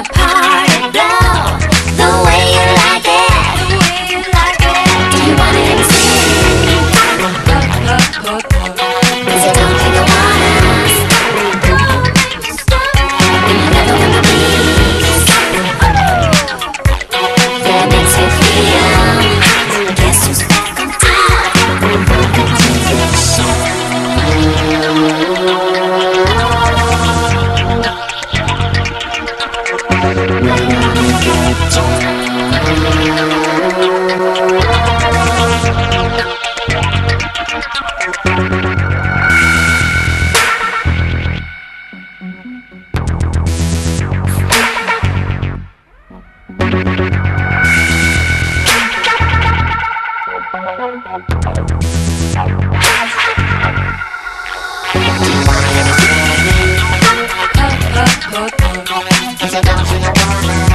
Making Is it don't you wanna?